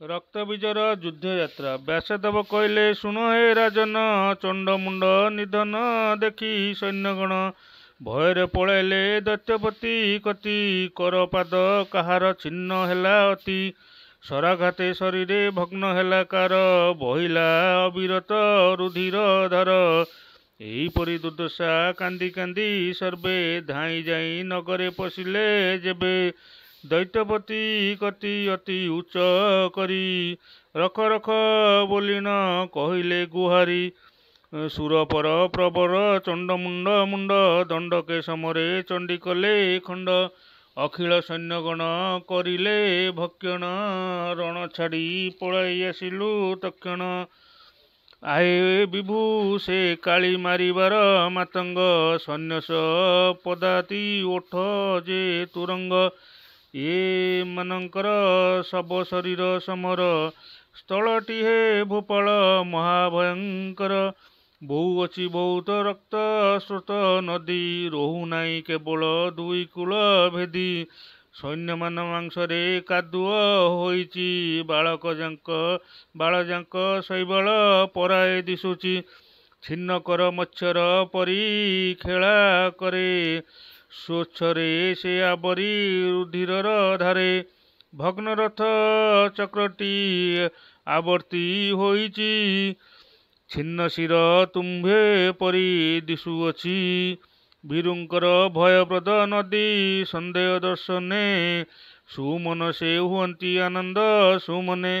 ରକ୍ତବୀଜର ଯୁଦ୍ଧଯାତ୍ରା ବ୍ୟାସଦେବ କହିଲେ ଶୁଣ ହେ ରାଜନ ଚଣ୍ଡମୁଣ୍ଡ ନିଧନ ଦେଖି ସୈନ୍ୟଗଣ ଭୟରେ ପଳାଇଲେ ଦୈତ୍ୟପତି କତି କର ପାଦ କାହାର ଛିନ୍ନ ହେଲା ଅତି ଶରାଘାତେ ଶରୀରେ ଭଗ୍ନ ହେଲା କାର ବହିଲା ଅବିରତ ରୁଧିର ଧାର ଏହିପରି ଦୁର୍ଦ୍ଦଶା କାନ୍ଦି କାନ୍ଦି ସର୍ବେ ଧାଇଁ ଯାଇ ନଗରେ ପଶିଲେ ଯେବେ ଦୈତ୍ୟପତି କତି ଅତି ଉଚ୍ଚ କରି ରଖ ରଖ ବୋଲିଣ କହିଲେ ଗୁହାରି। ସୁରପର ପ୍ରବର ଚଣ୍ଡମୁଣ୍ଡ ମୁଣ୍ଡ ଦଣ୍ଡକେ ସମରେ ଚଣ୍ଡୀ କଲେ ଖଣ୍ଡ। ଅଖିଳ ସୈନ୍ୟଗଣ କରିଲେ ଭକ୍ଷଣ ରଣ ଛାଡ଼ି ପଳାଇ ଆସିଲୁ ତକ୍ଷଣ ଆହେ ବିଭୁ ସେ କାଳି ମାରିବାର ମାତଙ୍ଗ ସନ୍ନ୍ୟାସ ପଦାତି ଓଠ ଯେ ତୁରଙ୍ଗ। ଏମାନଙ୍କର ଶବ ଶରୀର ସମର। ସ୍ଥଳଟି ହେ ଭୂପାଳ ମହାଭୟଙ୍କର। ବହୁ ଅଛି ବହୁତ ରକ୍ତ ସ୍ରୋତ। ନଦୀ ରହୁନାହିଁ କେବଳ ଦୁଇ କୂଳ ଭେଦି। ସୈନ୍ୟମାନ ମାଂସରେ କାଦୁଅ ହୋଇଛି। ବାଳକଯାଙ୍କ ବାଳଯାଙ୍କ ଶୈବାଳ ପରାଏ ଦିଶୁଛି। ଛିନ୍ନ କର ମତ୍ସ୍ୟର ପରି ଖେଳା କରେ। ସ୍ୱଚ୍ଛରେ ସେ ଆବରି ରୁଧିରର ଧାରେ ଭଗ୍ନ ରଥ ଚକ୍ରଟି ଆବର୍ତ୍ତି ହୋଇଛି। ଛିନ୍ନ ଶିର ତୁମ୍ଭେ ପରି ଦିଶୁଅଛି। ଭୀରୁଙ୍କର ଭୟପ୍ରଦ ନଦୀ ସନ୍ଦେହ ଦର୍ଶନେ ସୁମନ ସେ ହୁଅନ୍ତି ଆନନ୍ଦ ସୁମନେ।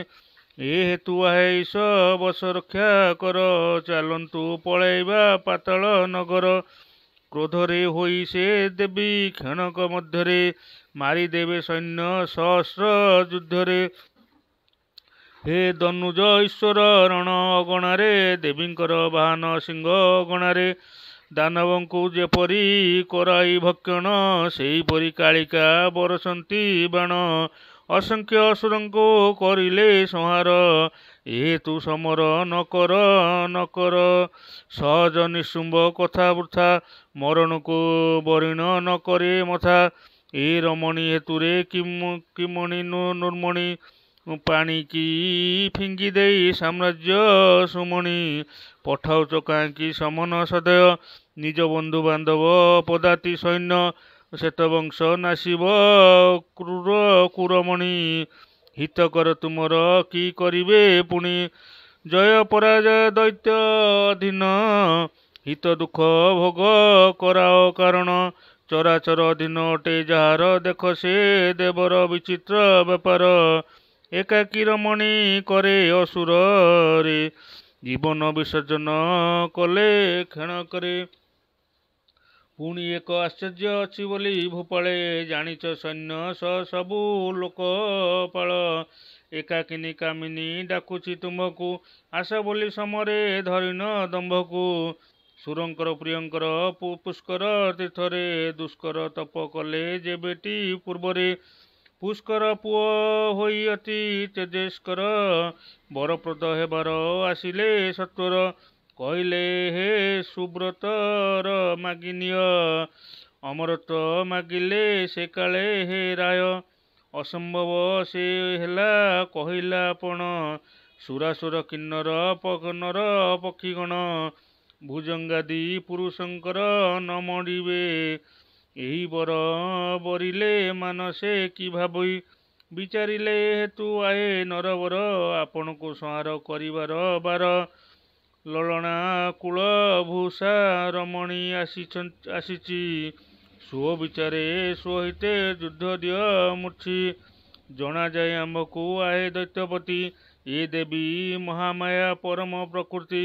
ଏ ହେତୁ ଈଶ ବଶ ରକ୍ଷା କର ଚାଲନ୍ତୁ ପଳାଇବା ପାତାଳ ନଗର। କ୍ରୋଧରେ ହୋଇ ସେ ଦେବୀ କ୍ଷଣକ ମଧ୍ୟରେ ମାରିଦେବେ ସୈନ୍ୟ ସହସ୍ର ଯୁଦ୍ଧରେ ହେ ଦନୁଜ ଈଶ୍ୱର ରଣ ଅଗଣାରେ ଦେବୀଙ୍କର ବାହନ ସିଂହ ଅଗଣାରେ ଦାନବଙ୍କୁ ଯେପରି କରାଇ ଭକ୍ଷଣ ସେହିପରି କାଳିକା ବରଷନ୍ତି ବାଣ ଅସଂଖ୍ୟ ଅସୁରଙ୍କୁ କରିଲେ ସଂହାର। ଏ ହେତୁ ସମର ନକର ନକର। ସହଜ ନିଶୁମ୍ବ କଥା ବୃଥା ମରଣକୁ ବରିଣ ନକରେ ମଥା। ଏ ରମଣୀ ହେତୁରେ କିମଣି ନୃମଣି ପାଣିକି ଫିଙ୍ଗି ଦେଇ ସାମ୍ରାଜ୍ୟ ସୁମଣି। ପଠାଉଛ କାହିଁକି ସମନ ସଦେହ? ନିଜ ବନ୍ଧୁ ବାନ୍ଧବ ପଦାତି ସୈନ୍ୟ ଶ୍ଵେତବଂଶ ନାଶିବ କ୍ରୂର କୁରମଣି ହିତ କର ତୁମର କି କରିବେ ପୁଣି ଜୟ ପରାଜୟ ଦୈତ୍ୟ ଅଧୀନ ହିତ ଦୁଃଖ ଭୋଗ କରାଅ କାରଣ ଚରାଚର ଅଧୀନ ଅଟେ ଯାହାର ଦେଖ ସେ ଦେବର ବିଚିତ୍ର ବ୍ୟାପାର ଏକାକୀ ରମଣୀ କରେ ଅସୁରରେ ଜୀବନ ବିସର୍ଜନ କଲେ କ୍ଷଣକରେ ପୁଣି ଏକ ଆଶ୍ଚର୍ଯ୍ୟ ଅଛି ବୋଲି ଭୂପାଳେ ଜାଣିଛ ସୈନ୍ୟ ସହ ସବୁ ଲୋକପାଳ ଏକାକିନୀ କାମିନୀ ଡାକୁଛି ତୁମ୍ଭକୁ ଆସ ବୋଲି ସମରେ ଧରିନ ଦମ୍ଭକୁ। ସୁରଙ୍କର ପ୍ରିୟଙ୍କର ପୁଷ୍କର ତୀର୍ଥରେ ଦୁଷ୍କର ତପ କଲେ ଯେବେଟି ପୂର୍ବରେ। ପୁଷ୍କର ପୁଅ ହୋଇ ଅତି ତେଜସ୍କର ବରପ୍ରଦ ହେବାର ଆସିଲେ ସତ୍ୱର। କହିଲେ ହେ ସୁବ୍ରତର ମାଗିନିଅ ଅମରତ୍ୱ ମାଗିଲେ ସେ କାଳେ ହେ ରାୟ। ଅସମ୍ଭବ ସେ ହେଲା କହିଲା ଆପଣ ସୁରାସୁର କିନ୍ନର ନର ପକ୍ଷୀଗଣ ଭୁଜଙ୍ଗାଦି ପୁରୁଷଙ୍କର ନ ମରିବେ ଏହି ବର ବରିଲେ ମାନସେ କି ଭାବି ବିଚାରିଲେ ହେତୁ ଆହେ ନରବର ଆପଣଙ୍କୁ ସଂହାର କରିବାର ବାର। ଲଳନା କୁଳ ଭୂଷା ରମଣୀ ଆସିଛି। ସୁଅ ବିଚାରେ ସ୍ୱହିତେ ଯୁଦ୍ଧ ଦିଅ ମୂର୍ଚ୍ଛି। ଜଣାଯାଏ ଆମ୍ଭକୁ ଆହେ ଦୈତ୍ୟପତି ଏ ଦେବୀ ମହାମାୟା ପରମ ପ୍ରକୃତି।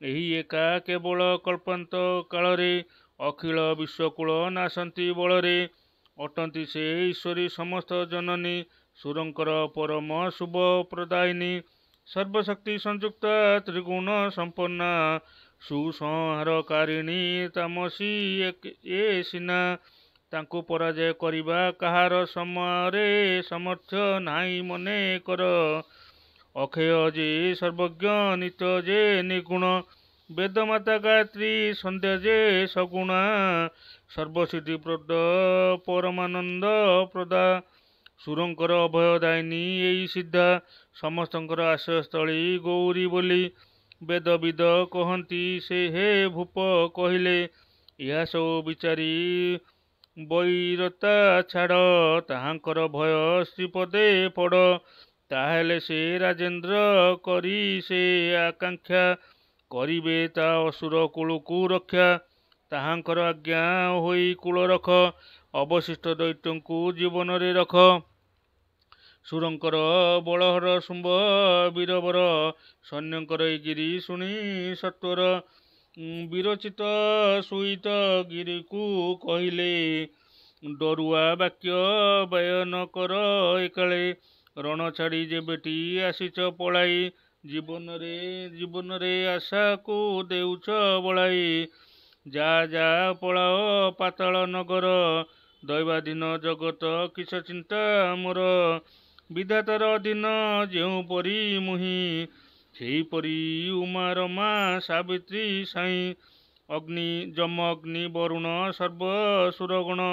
ଏହି ଏକା କେବଳ କଳ୍ପାନ୍ତ କାଳରେ ଅଖିଳ ବିଶ୍ୱକୁଳ ନାଶନ୍ତି ବଳରେ। ଅଟନ୍ତି ସେ ଈଶ୍ୱରୀ ସମସ୍ତ ଜନନୀ ସୁରଙ୍କର ପରମ ଶୁଭ ପ୍ରଦାୟିନୀ। ସର୍ବଶକ୍ତି ସଂଯୁକ୍ତା ତ୍ରିଗୁଣ ସମ୍ପନ୍ନା। ସୁସଂହାରକାରିଣୀ ତାମସୀ ଏ ସିନା। ତାଙ୍କୁ ପରାଜୟ କରିବା କାହାର ସମୟରେ ସମର୍ଥ୍ୟ ନାହିଁ ମନେ କର। ଅକ୍ଷୟ ଯେ ସର୍ବଜ୍ଞ ନିତ୍ୟ ଯେ ନିର୍ଗୁଣ। ବେଦମାତା ଗାୟତ୍ରୀ ସନ୍ଧ୍ୟା ଯେ ସଗୁଣା। ସର୍ବସିଦ୍ଧିପ୍ରଦ ପରମାନନ୍ଦ ପ୍ରଦା। ସୁରଙ୍କର ଅଭୟଦାୟିନୀ ଏଇ ସିଦ୍ଧା ସମସ୍ତଙ୍କର ଆଶ୍ରୟସ୍ଥଳୀ ଗୌରୀ ବୋଲି ବେଦବିଦ କହନ୍ତି ସେ ହେ ଭୂପ କହିଲେ ଏହା ସବୁ ବିଚାରି ବୈରତା ଛାଡ଼ ତାହାଙ୍କର ଭୟ ଶ୍ରୀପଦେ ପଡ଼। ତାହେଲେ ସେ ରାଜେନ୍ଦ୍ର କରି ସେ ଆକାଙ୍କ୍ଷା କରିବେ ତା ଅସୁର କୁଳକୁ ରକ୍ଷା। ତାହାଙ୍କର ଆଜ୍ଞା ହୋଇ କୁଳ ରଖ ଅବଶିଷ୍ଟ ଦୈତ୍ୟଙ୍କୁ ଜୀବନରେ ରଖ। ସୁରଙ୍କର ବଳହର ଶୁମ୍ଭ ବୀରବର ସୈନ୍ୟଙ୍କର ଏ ଗିରି ଶୁଣି ସତ୍ୱର ବିରଚିତ ସୁଇତ ଗିରିକୁ କହିଲେ ଡରୁଆ ବାକ୍ୟ ବ୍ୟୟ ନ କର ଏକାଳେ ରଣ ଛାଡ଼ି ଯେବେଟି ଆସିଛ ପଳାଇ ଜୀବନରେ ଜୀବନରେ ଆଶାକୁ ଦେଉଛ ବଳାଇ ଯା ଯା ପଳାଅ ପାତାଳ ନଗର ଦୈବାଧୀନ ଜଗତ କିସ ଚିନ୍ତା ମୋର ବିଧାତାର ଅଧୀନ ଯେଉଁପରି ମୁହିଁ ସେହିପରି ଉମା ରମା ସାବିତ୍ରୀ ସାଇଁ ଅଗ୍ନି ଯମ ଅଗ୍ନି ବରୁଣ ସର୍ବ ସୁରଗଣ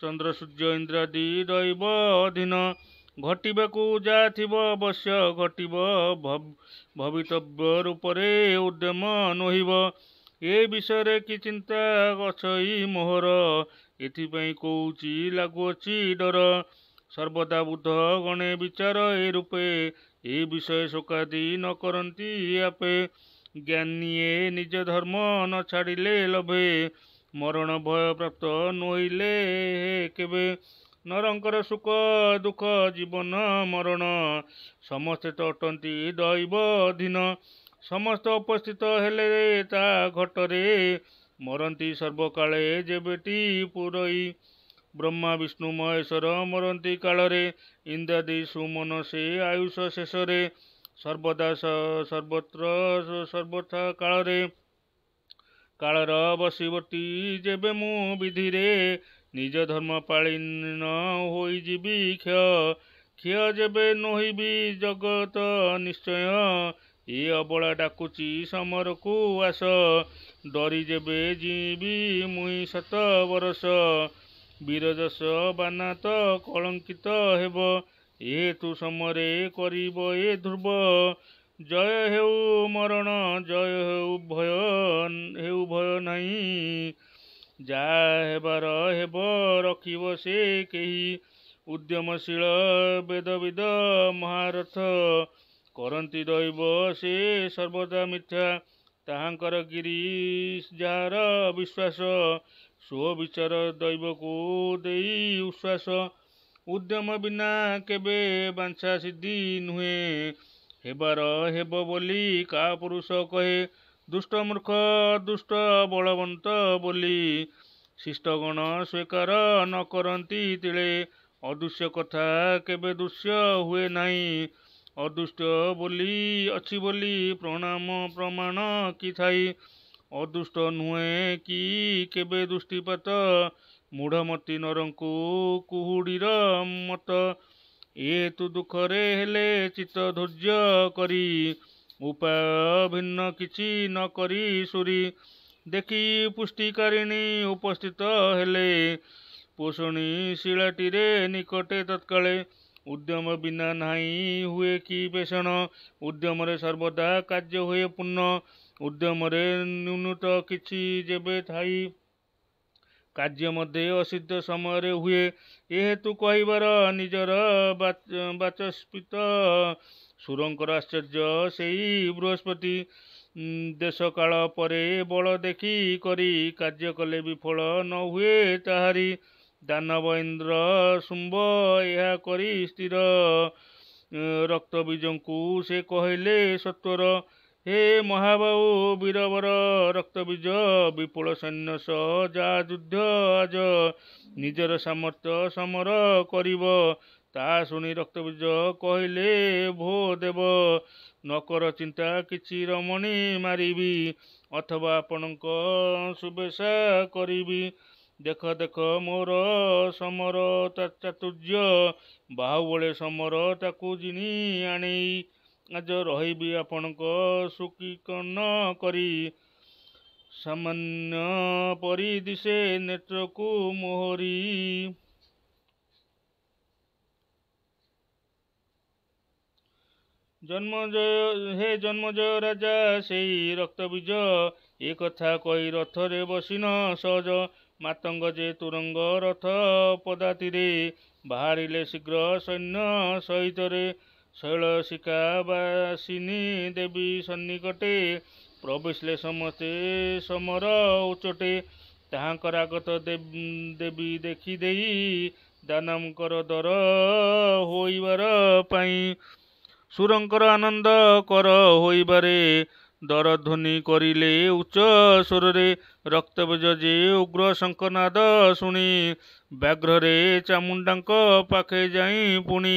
ଚନ୍ଦ୍ର ସୂର୍ଯ୍ୟ ଇନ୍ଦ୍ରାଦି ଦୈବ ଅଧୀନ ଘଟିବାକୁ ଯାହା ଥିବ ଅବଶ୍ୟ ଘଟିବ ଭବିତବ୍ୟ ରୂପରେ ଉଦ୍ୟମ ନୋହିବ ଏ ବିଷୟରେ କି ଚିନ୍ତା ଅଛଇ ମୋହର ଏଥିପାଇଁ କହୁଛି ଲାଗୁଅଛି ଡର ସର୍ବଦା ବୁଦ୍ଧ ଗଣେ ବିଚାର ଏ ରୂପେ ଏ ବିଷୟ ଶୋକାଦି ନ କରନ୍ତି ଆପେ। ଜ୍ଞାନୀଏ ନିଜ ଧର୍ମ ନ ଛାଡ଼ିଲେ ଲଭେ ମରଣ ଭୟ ପ୍ରାପ୍ତ ନୋହିଲେ କେବେ। ନରଙ୍କର ସୁଖ ଦୁଃଖ ଜୀବନ ମରଣ ସମସ୍ତେ ତ ଅଟନ୍ତି ଦୈବ ଅଧୀନ ସମସ୍ତ ଉପସ୍ଥିତ ହେଲେ ତା ଘଟରେ ମରନ୍ତି ସର୍ବକାଳେ ଯେବେଟି ପୁରଇ। ବ୍ରହ୍ମା ବିଷ୍ଣୁ ମହେଶ୍ୱର ମରନ୍ତି କାଳରେ ଇନ୍ଦ୍ରାଦି ସୁମନ ସେ ଆୟୁଷ ଶେଷରେ ସର୍ବଦା ସର୍ବତ୍ର ସର୍ବଥା କାଳରେ କାଳର ବଶୀବର୍ତ୍ତୀ ଯେବେ ମୁଁ ବିଧିରେ ନିଜ ଧର୍ମ ପାଳିନ ହୋଇଯିବି କ୍ଷୟ କ୍ଷୟ ଯେବେ ନୋହିବି ଜଗତ ନିଶ୍ଚୟ ଏ ଅବଳା ଡାକୁଛି ସମରକୁ ଆସ ଡରି ଯେବେ ଯିବି ମୁଇଁ ଶତ ବରଷ ବୀରଯଶ ବାନା ତ କଳଙ୍କିତ ହେବ। ଏ ତୁ ସମରେ କରିବ ଏ ଧ୍ରୁବ। ଜୟ ହେଉ ମରଣ ଜୟ ହେଉ ଭୟ ହେଉ ଭୟ ନାହିଁ। ଯାହା ହେବାର ହେବ ରଖିବ ସେ କେହି। ଉଦ୍ୟମଶୀଳ ବେଦବିଦ ମହାରଥ କରନ୍ତି ଦୈବ ସେ ସର୍ବଦା ମିଥ୍ୟା। ତାହାଙ୍କର ଗିରି ଯାହାର ବିଶ୍ୱାସ ସ୍ୱବିଚାର ଦୈବକୁ ଦେଇ ଉଶ୍ୱାସ। ଉଦ୍ୟମ ବିନା କେବେ ବାଞ୍ଛା ସିଦ୍ଧି ନୁହେଁ। ହେବାର ହେବ ବୋଲି କା ପୁରୁଷ କହେ ଦୁଷ୍ଟ ମୂର୍ଖ ଦୁଷ୍ଟ ବଳବନ୍ତ ବୋଲି। ଶିଷ୍ଟଗଣ ସ୍ୱୀକାର ନ କରନ୍ତି ତିଳେ ଅଦୃଶ୍ୟ କଥା କେବେ ଦୃଶ୍ୟ ହୁଏ ନାହିଁ। ଅଦୃଷ୍ଟ ବୋଲି ଅଛି ବୋଲି ପ୍ରମାଣ ପ୍ରମାଣ କି ଥାଇ ଅଦୃଷ୍ଟ ନୁହେଁ କି କେବେ ଦୃଷ୍ଟିପାତ ମୂଢ଼ମତି ନରଙ୍କୁ କୁହୁଡ଼ିର ମତ ଏ ତୁ ଦୁଃଖରେ ହେଲେ ଚିତ୍ତ ଧୈର୍ଯ୍ୟ କରି ଉପାୟ ଭିନ୍ନ କିଛି ନ କରି ସୁରି ଦେଖି ପୁଷ୍ଟିକାରିଣୀ ଉପସ୍ଥିତ ହେଲେ ପୋଷଣୀ ଶିଳାଟିରେ ନିକଟେ ତତ୍କାଳେ ଉଦ୍ୟମ ବିନା ନାହିଁ ହୁଏ କି ପେଷଣ ଉଦ୍ୟମରେ ସର୍ବଦା କାର୍ଯ୍ୟ ହୁଏ ପୂର୍ଣ୍ଣ। ଉଦ୍ୟମରେ ନ୍ୟୁନତ କିଛି ଯେବେ ଥାଇ କାର୍ଯ୍ୟ ମଧ୍ୟ ଅସିଦ୍ଧ ସମୟରେ ହୁଏ। ଏ ହେତୁ କହିବାର ନିଜର ବାଚସ୍ପତି। ସୁରଙ୍କର ଆଶ୍ଚର୍ଯ୍ୟ ସେଇ ବୃହସ୍ପତି। ଦେଶ କାଳ ପରେ ବଳ ଦେଖି କରି କାର୍ଯ୍ୟ କଲେ ବିଫଳ ନ ହୁଏ ତାହାରି। ଦାନବ ଇନ୍ଦ୍ର ଶୁମ୍ଭ ଏହା କରି ସ୍ଥିର ରକ୍ତବୀଜଙ୍କୁ ସେ କହିଲେ ସତ୍ୱର ହେ ମହାବାହୁ ବୀରବର ରକ୍ତବୀଜ ବିପୁଳ ସୈନ୍ୟ ସହ ଯା ଯୁଦ୍ଧ ଆଜ ନିଜର ସାମର୍ଥ୍ୟ ସମର କରିବ ତା ଶୁଣି ରକ୍ତବୀଜ କହିଲେ ଭୋ ଦେବ ନକର ଚିନ୍ତା କିଛି ରମଣୀ ମାରିବି ଅଥବା ଆପଣଙ୍କ ସୁବେଶା କରିବି ଦେଖ ଦେଖ ମୋର ସମର ତା ଚାତୁର୍ଯ୍ୟ। ବାହୁବଳେ ସମର ତାକୁ ଜିଣି ଆଣି ଆଜ ରହିବି ଆପଣଙ୍କ ସୁକୀକରଣ କରି। ସାମାନ୍ୟ ପରି ଦିଶେ ନେତ୍ରକୁ ମୋହରି। ଜନ୍ମଜୟ ହେ ଜନ୍ମଜୟ ରାଜା ସେଇ ରକ୍ତବୀଜ ଏ କଥା କହି ରଥରେ ବସିନ ସହଜ। ମାତଙ୍ଗ ଯେ ତୁରଙ୍ଗ ରଥ ପଦାତିରେ ବାହାରିଲେ ଶୀଘ୍ର ସୈନ୍ୟ ସହିତରେ ଶୈଳଶିଖା ବାସିନୀ ଦେବୀ ସନ୍ନିକଟେ ପ୍ରବେଶିଲେ ସମସ୍ତେ ସମର ଉଚ୍ଚଟେ। ତାହାଙ୍କର ଆଗତ ଦେବୀ ଦେଖି ଦେଇ ଦାନବଙ୍କର ଦର ହୋଇବାର ପାଇଁ। ସୁରଙ୍କର ଆନନ୍ଦ କର ହୋଇବାରେ ଦରଧ୍ୱନି କରିଲେ ଉଚ୍ଚ ସ୍ୱରରେ ରକ୍ତବୀଜ ଯେ ଉଗ୍ର ଶଙ୍ଖନାଦ ଶୁଣି ବ୍ୟାଘ୍ରରେ ଚାମୁଣ୍ଡାଙ୍କ ପାଖେ ଯାଇ ପୁଣି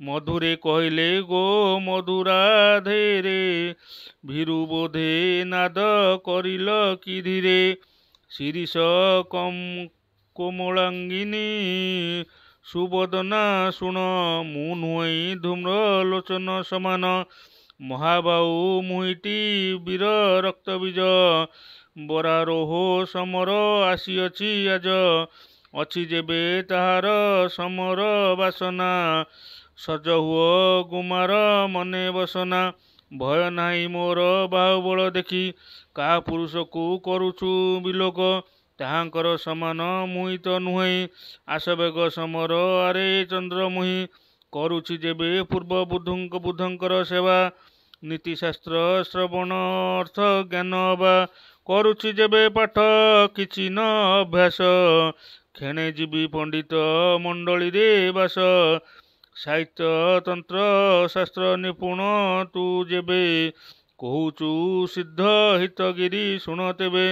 ମଧୁରେ କହିଲେ ଗୋ ମଧୁରାଧେରେ ଭୀରୁ ବୋଧେ ନାଦ କରିଲ କି ଧୀରେ ଶିରୀଷ କୋମଳାଙ୍ଗିନୀ ସୁବଦନା ଶୁଣ ମୁଁ ନୁହେଁ ଧୂମ୍ର ଲୋଚନ ସମାନ ମହାବାହୁ ମୁହିଁଟି ବୀର ରକ୍ତବୀଜ ବରାରୋହ ସମର ଆସିଅଛି ଆଜ। ଅଛି ଯେବେ ତାହାର ସମର ବାସନା। ସଜ ହୁଅ କୁମାର ମନେ ବସନା। ଭୟ ନାହିଁ ମୋର ବାହୁବଳ ଦେଖି। କାହା ପୁରୁଷକୁ କରୁଛୁ ବିଲୋକ। ତାହାଙ୍କର ସମାନ ମୁହିଁ ତ ନୁହେଁ। ଆଶବେଗ ସମର ଆରେ ଚନ୍ଦ୍ରମୁହିଁ କରୁଛି ଯେବେ ପୂର୍ବ ବୁଦ୍ଧଙ୍କର ସେବା। ନୀତିଶାସ୍ତ୍ର ଶ୍ରବଣ ଅର୍ଥ ଜ୍ଞାନ ବା କରୁଛି ଯେବେ ପାଠ କିଛି ନ ଅଭ୍ୟାସ। କ୍ଷଣେ ଯିବି ପଣ୍ଡିତ ମଣ୍ଡଳୀରେ ବାସ। ସାହିତ୍ୟ ତନ୍ତ୍ର ଶାସ୍ତ୍ର ନିପୁଣ ତୁ ଯେବେ। କହୁଛୁ ସିଦ୍ଧ ହିତଗିରି ଶୁଣ ତେବେ।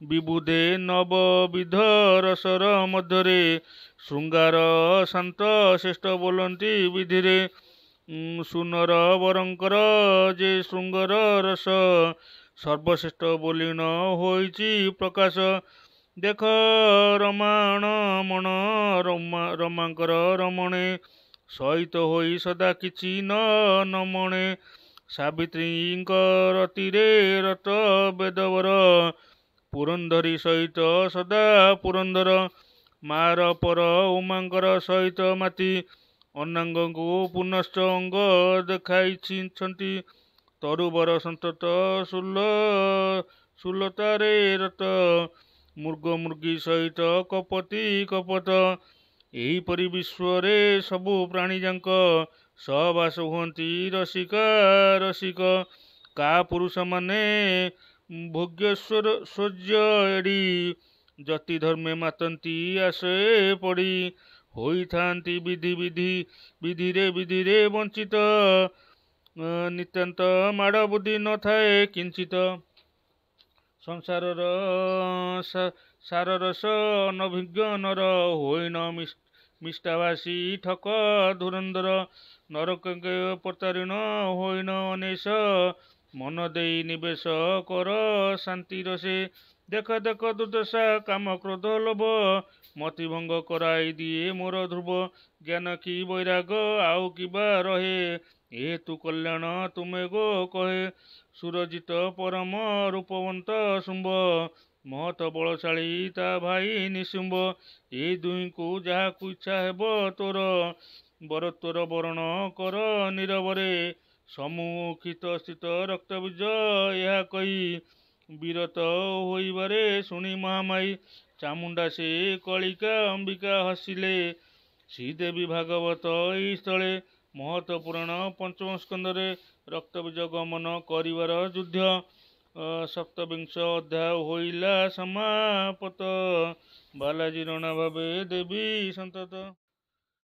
ବିବୁଧେ ନବବିଧ ରସର ମଧ୍ୟରେ। ଶୃଙ୍ଗାର ଶାନ୍ତ ଶ୍ରେଷ୍ଠ ବୋଲନ୍ତି ବିଧିରେ। ସୁନର ବରଙ୍କର ଯେ ଶୃଙ୍ଗର ରସ ସର୍ବଶ୍ରେଷ୍ଠ ବୋଲି ନ ହୋଇଛି ପ୍ରକାଶ। ଦେଖ ରମାଣମଣ ରମାଙ୍କର ରମଣେ ସହିତ ହୋଇ ସଦା କିଛି ନ ନମଣେ। ସାବିତ୍ରୀଙ୍କ ରତିରେ ରତ ବେଦବର ପୁରନ୍ଦରୀ ସହିତ ସଦା ପୁରନ୍ଦର। ମାର ପର ଉମାଙ୍କର ସହିତ ମାତି ଅନାଙ୍ଗଙ୍କୁ ପୁନଶ୍ଚ ଅଙ୍ଗ ଦେଖାଇଛନ୍ତି। ତରୁବର ସନ୍ତତ ସୁଲତାରେ ରତ ମୃଗ ମୃଗୀ ସହିତ କପତି କପତ। ଏହିପରି ବିଶ୍ୱରେ ସବୁ ପ୍ରାଣୀଯାଙ୍କ ସହବାସ ହୁଅନ୍ତି ରସିକା ରସିକ। କା ପୁରୁଷମାନେ ଭୋଗ୍ୟୈଶ୍ୱର୍ଯ୍ୟ ଏଡ଼ି ଯତି ଧର୍ମେ ମାତନ୍ତି ଆଶେ ପଡ଼ି ହୋଇଥାନ୍ତି ବିଧି ବିଧି ବିଧିରେ ବିଧିରେ ବଞ୍ଚିତ। ନିତାନ୍ତ ମାଡ଼ ବୁଦ୍ଧି ନଥାଏ କିଞ୍ଚିତ। ସଂସାରର ସାରରସ ଅନଭିଜ୍ଞ ନର ହୋଇନ ମିଷ୍ଟାଭାଷୀ ଠକ ଧୁରନ୍ଧର ନରକଙ୍କେ ପ୍ରତାରିଣ ହୋଇନ ଅନେଶ। ମନ ଦେଇ ନିବେଶ କର ଶାନ୍ତିରସେ ଦେଖ ଦେଖ ଦୁର୍ଦ୍ଦଶା କାମ କ୍ରୋଧ ଲୋଭ ମତିଭଙ୍ଗ କରାଇ ଦିଏ ମୋର ଧ୍ରୁବ। ଜ୍ଞାନ କି ବୈରାଗ ଆଉ କିବା ରହେ? ଏ ତୁ କଲ୍ୟାଣ ତୁମେ ଗୋ କହେ। ସୁରଜିତ ପରମ ରୂପବନ୍ତ ଶୁମ୍ଭ। ମହତ ବଳଶାଳୀ ତା ଭାଇ ନିଶୁମ୍ଭ। ଏ ଦୁହିଁଙ୍କୁ ଯାହାକୁ ଇଚ୍ଛା ହେବ ତୋର। ବରତ୍ୱର ବରଣ କର ନୀରବରେ। ସମ୍ମୁଖିତ ସ୍ଥିତ ରକ୍ତବୀଜ ଏହା କହି ବିରତ ହୋଇବାରେ ଶୁଣି ମହାମାୟୀ ଚାମୁଣ୍ଡା ସେ କଳିକା ଅମ୍ବିକା ହସିଲେ ଶ୍ରୀଦେବୀ ଭାଗବତ ଏହି ସ୍ଥଳେ ମହତ ପୁରାଣ ପଞ୍ଚମ ସ୍କନ୍ଧରେ ରକ୍ତବୀଜ ଗମନ କରିବାର ଯୁଦ୍ଧ ସପ୍ତବିଂଶ ଅଧ୍ୟାୟ ହୋଇଲା ସମାପତ ବାଲାଜୀ ରଣା ଭାବେ ଦେବୀ ସନ୍ତତ